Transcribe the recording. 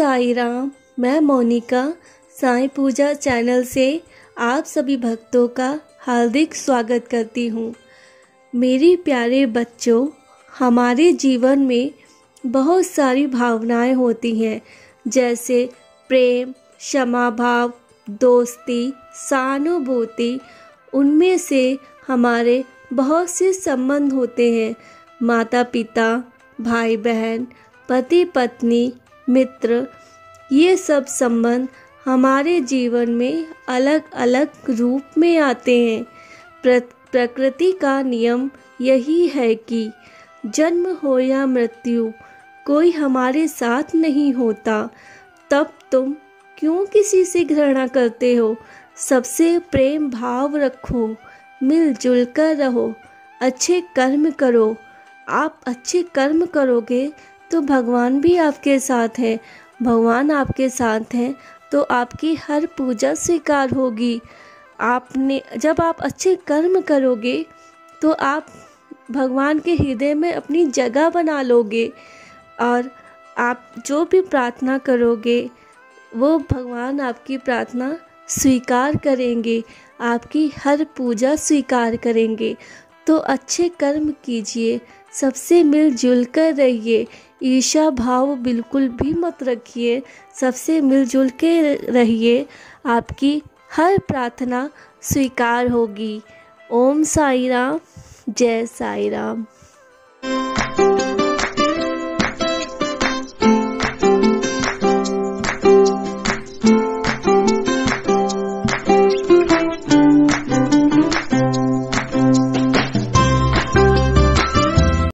साई राम मैं मोनिका, साई पूजा चैनल से आप सभी भक्तों का हार्दिक स्वागत करती हूँ। मेरे प्यारे बच्चों, हमारे जीवन में बहुत सारी भावनाएँ होती हैं, जैसे प्रेम क्षमा भाव दोस्ती, सहानुभूति, उनमें से हमारे बहुत से संबंध होते हैं। माता पिता भाई बहन पति पत्नी मित्र ये सब संबंध हमारे जीवन में अलग अलग रूप में आते हैं। प्र, प्रकृति का नियम यही है कि जन्म हो या मृत्यु कोई हमारे साथ नहीं होता। तब तुम क्यों किसी से घृणा करते हो? सबसे प्रेम भाव रखो मिलजुल कर रहो अच्छे कर्म करो। आप अच्छे कर्म करोगे तो भगवान भी आपके साथ हैं। भगवान आपके साथ हैं तो आपकी हर पूजा स्वीकार होगी। आपने, जब आप अच्छे कर्म करोगे तो आप भगवान के हृदय में अपनी जगह बना लोगे और आप जो भी प्रार्थना करोगे, वो भगवान आपकी प्रार्थना स्वीकार करेंगे। आपकी हर पूजा स्वीकार करेंगे। तो अच्छे कर्म कीजिए, सबसे मिलजुल कर रहिए। ईर्षा भाव बिल्कुल भी मत रखिए, सबसे मिलजुल के रहिए। आपकी हर प्रार्थना स्वीकार होगी। ओम साई राम जय साई राम